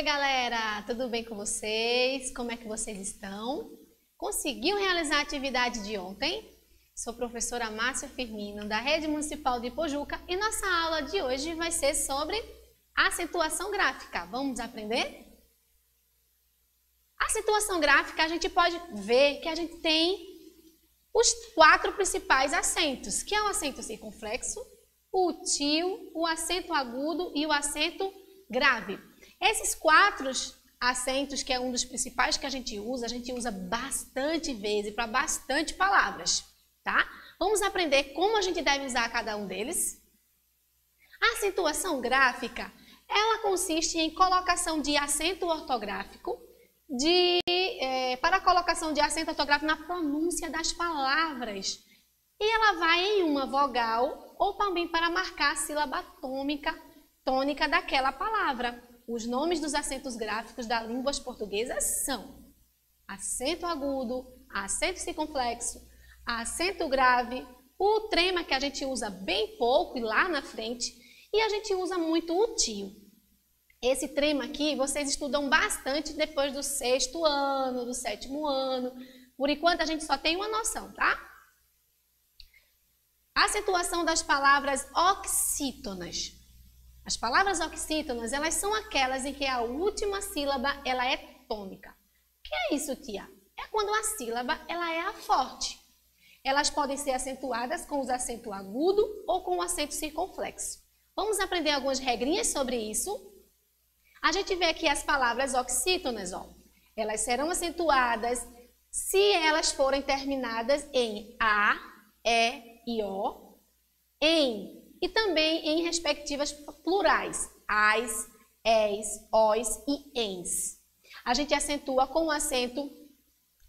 Oi, galera! Tudo bem com vocês? Como é que vocês estão? Conseguiu realizar a atividade de ontem? Sou professora Márcia Firmino, da Rede Municipal de Pojuca, e nossa aula de hoje vai ser sobre acentuação gráfica. Vamos aprender? A acentuação gráfica, a gente pode ver que a gente tem os quatro principais acentos, que é o acento circunflexo, o tio, o acento agudo e o acento grave. Esses quatro acentos, que é um dos principais que a gente usa, a gente usa bastante vezes para bastante palavras, tá? Vamos aprender como a gente deve usar cada um deles. A acentuação gráfica, ela consiste em colocação de acento ortográfico de, é, para a colocação de acento ortográfico na pronúncia das palavras. E ela vai em uma vogal ou também para marcar a sílaba tônica, tônica daquela palavra. Os nomes dos acentos gráficos da língua portuguesa são acento agudo, acento circunflexo, acento grave, o trema que a gente usa bem pouco e lá na frente, e a gente usa muito o tio. Esse trema aqui vocês estudam bastante depois do sexto ano, do sétimo ano. Por enquanto a gente só tem uma noção, tá? Acentuação das palavras oxítonas. As palavras oxítonas, elas são aquelas em que a última sílaba ela é tônica. O que é isso, tia? É quando a sílaba ela é a forte. Elas podem ser acentuadas com o acento agudo ou com o acento circunflexo. Vamos aprender algumas regrinhas sobre isso a gente vê aqui as palavras oxítonas, ó. Elas serão acentuadas se elas forem terminadas em A, E e O, em e também em respectivas plurais, as, es, os e ens. A gente acentua com o acento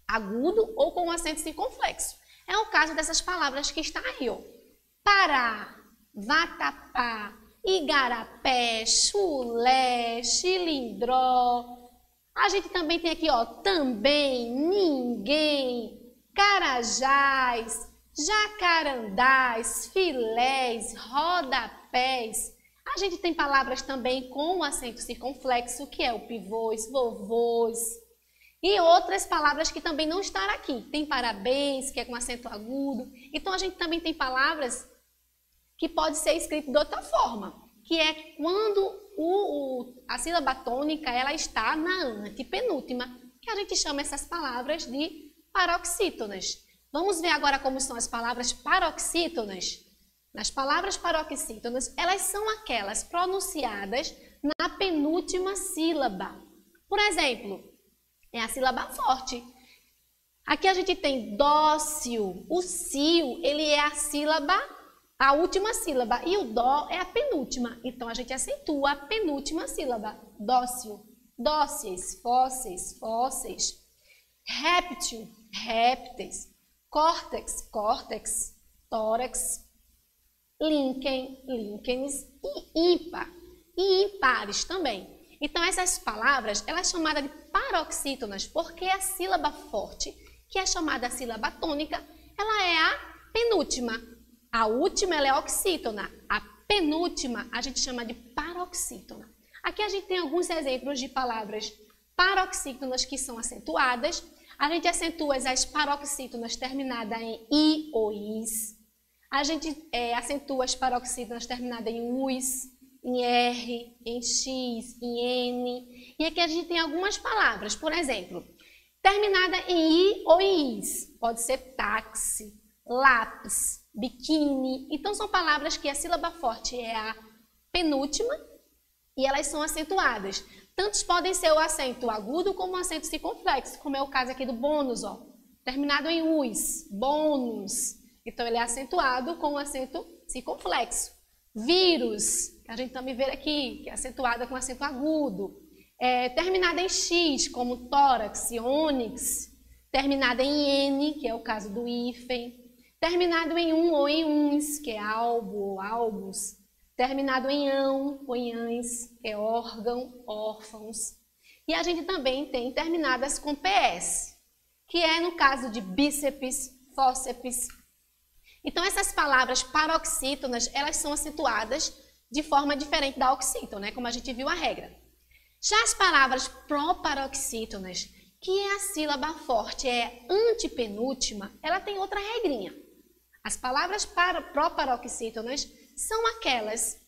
agudo ou com o acento circunflexo. É o caso dessas palavras que está aí, ó. Pará, vatapá, igarapé, chulé, chilindró. A gente também tem aqui, ó, também, ninguém, carajás, jacarandás, filés, rodapés. A gente tem palavras também com acento circunflexo, que é o pivôs, vovôs. E outras palavras que também não estão aqui. Tem parabéns, que é com acento agudo. Então, a gente também tem palavras que pode ser escrito de outra forma, que é quando o, o, a sílaba tônica ela está na antepenúltima, que a gente chama essas palavras de paroxítonas. Vamos ver agora como são as palavras paroxítonas. Nas palavras paroxítonas, elas são aquelas pronunciadas na penúltima sílaba. Por exemplo, é a sílaba forte. Aqui a gente tem dócil. O cio, ele é a sílaba a última sílaba. E o dó é a penúltima. Então, a gente acentua a penúltima sílaba. Dócil, dóceis, fósseis, fósseis. Réptil, répteis. Córtex, córtex. Tórax. Linken, líquenes. E ímpar. E impares também. Então, essas palavras, elas são chamadas de paroxítonas, porque a sílaba forte, que é chamada sílaba tônica, ela é a penúltima. A última ela é oxítona, a penúltima a gente chama de paroxítona. Aqui a gente tem alguns exemplos de palavras paroxítonas que são acentuadas. A gente acentua as paroxítonas terminadas em i ou is. A gente é, acentua as paroxítonas terminadas em us, em r, em x, em n. E aqui a gente tem algumas palavras, por exemplo, terminada em i ou em is. Pode ser táxi, lápis, biquíni. Então, são palavras que a sílaba forte é a penúltima e elas são acentuadas. Tantos podem ser o acento agudo como o acento circunflexo, como é o caso aqui do bônus, ó. Terminado em us, bônus. Então, ele é acentuado com o acento circunflexo. Vírus, que a gente também vê aqui, que é acentuada com acento agudo. É, terminada em X, como tórax, ônix. Terminada em N, que é o caso do hífen terminado em um ou em uns, que é albo ou albos, terminado em ão ou em órgão, órfãos. E a gente também tem terminadas com PS, que é no caso de bíceps, fóceps. Então essas palavras paroxítonas, elas são acentuadas de forma diferente da oxítona, né, como a gente viu a regra. Já as palavras proparoxítonas, que é a sílaba forte, é antepenúltima, ela tem outra regrinha. As palavras proparoxítonas são aquelas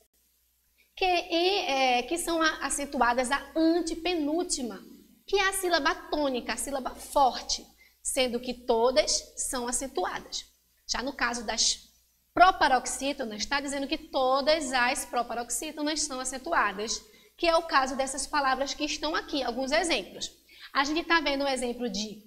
que, é, que são acentuadas a antepenúltima, que é a sílaba tônica, a sílaba forte, sendo que todas são acentuadas. Já no caso das proparoxítonas, está dizendo que todas as proparoxítonas são acentuadas, que é o caso dessas palavras que estão aqui, alguns exemplos. A gente está vendo um exemplo de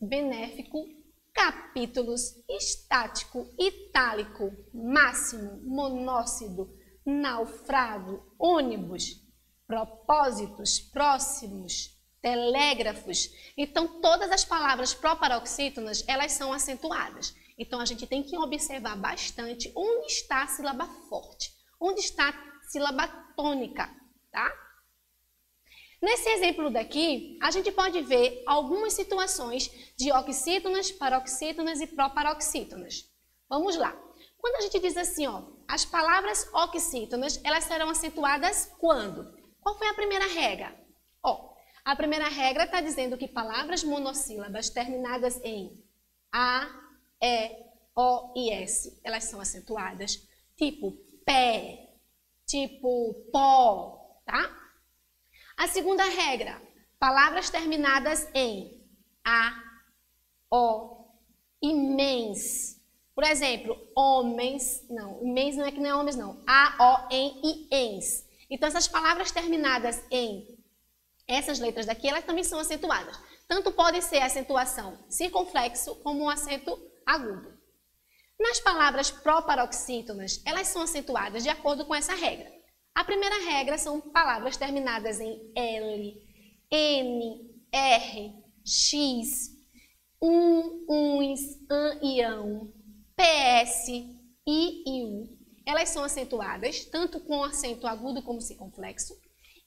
benéfico, capítulos, estático, itálico, máximo, monócido, naufrago, ônibus, propósitos, próximos, telégrafos. Então, todas as palavras proparoxítonas, elas são acentuadas. Então, a gente tem que observar bastante onde está a sílaba forte, onde está a sílaba tônica, tá? Nesse exemplo daqui, a gente pode ver algumas situações de oxítonas, paroxítonas e proparoxítonas. Vamos lá. Quando a gente diz assim, ó, as palavras oxítonas, elas serão acentuadas quando? Qual foi a primeira regra? Ó, a primeira regra está dizendo que palavras monossílabas terminadas em A, E, O e S, elas são acentuadas, tipo pé, tipo pó, tá? A segunda regra, palavras terminadas em A, O e mens por exemplo, homens, não, mens não é que é homens, não. A, O, N e ens. Então, essas palavras terminadas em essas letras daqui, elas também são acentuadas. Tanto pode ser acentuação circunflexo como um acento agudo. Nas palavras proparoxítonas, elas são acentuadas de acordo com essa regra. A primeira regra são palavras terminadas em L, N, R, X, um, uns, an e ão, PS, I e U, elas são acentuadas, tanto com acento agudo como circunflexo,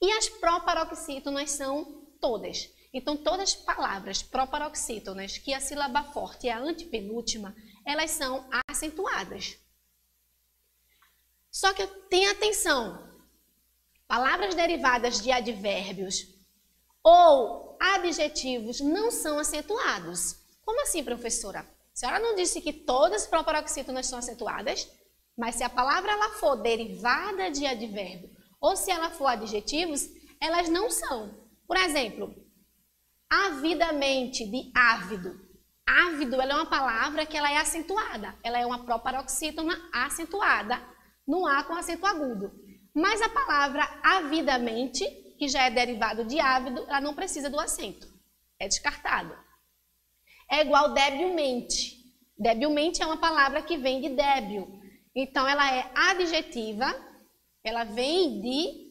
e as proparoxítonas são todas. Então, todas as palavras proparoxítonas, que a sílaba forte é a antepenúltima, elas são acentuadas. Só que tenha atenção, palavras derivadas de advérbios ou adjetivos não são acentuados. Como assim, professora? A senhora não disse que todas as proparoxítonas são acentuadas, mas se a palavra ela for derivada de advérbio ou se ela for adjetivos, elas não são. Por exemplo, avidamente, de ávido. Ávido ela é uma palavra que ela é acentuada. Ela é uma proparoxítona acentuada no A com acento agudo. Mas a palavra avidamente, que já é derivado de ávido, ela não precisa do acento. É descartado é igual debilmente. Debilmente é uma palavra que vem de débil. Então, ela é adjetiva, ela vem de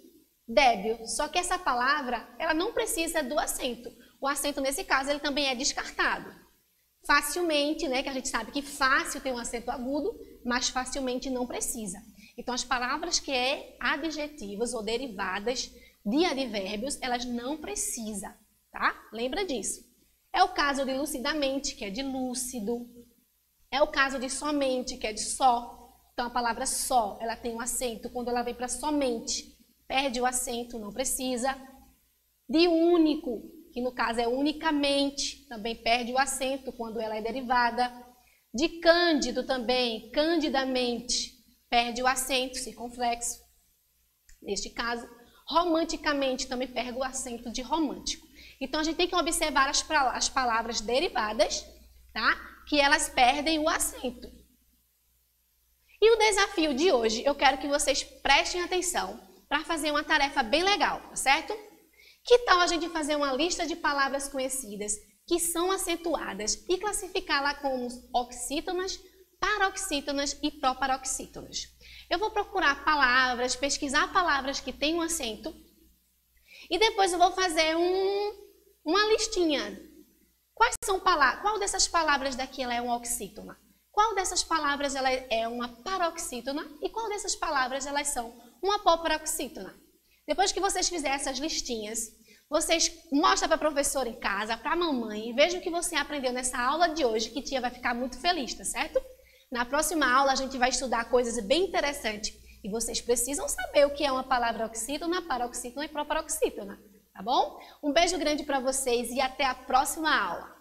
débil. Só que essa palavra, ela não precisa do acento. O acento, nesse caso, ele também é descartado. Facilmente, né, que a gente sabe que fácil tem um acento agudo, mas facilmente não precisa. Então, as palavras que é adjetivas ou derivadas de advérbios, elas não precisam, tá? Lembra disso. É o caso de lucidamente, que é de lúcido. É o caso de somente, que é de só. Então, a palavra só, ela tem um acento. Quando ela vem para somente, perde o acento, não precisa. De único, que no caso é unicamente, também perde o acento quando ela é derivada. De cândido também, candidamente, perde o acento, circunflexo. Neste caso, romanticamente também perde o acento de romântico. Então, a gente tem que observar as, as palavras derivadas, tá? Que elas perdem o acento. E o desafio de hoje, eu quero que vocês prestem atenção para fazer uma tarefa bem legal, tá certo? Que tal a gente fazer uma lista de palavras conhecidas que são acentuadas e classificá-la como oxítonas, paroxítonas e proparoxítonas? Eu vou procurar palavras, pesquisar palavras que têm um acento e depois eu vou fazer um, uma listinha. Quais são palavras? Qual dessas palavras daqui ela é uma oxítona? Qual dessas palavras ela é uma paroxítona? E qual dessas palavras elas são uma poparoxítona? Depois que vocês fizerem essas listinhas, vocês mostram para a professora em casa, para a mamãe, vejam o que você aprendeu nessa aula de hoje, que tia vai ficar muito feliz, tá certo? Na próxima aula a gente vai estudar coisas bem interessantes E vocês precisam saber o que é uma palavra oxítona, paroxítona e proparoxítona, tá bom? Um beijo grande para vocês e até a próxima aula.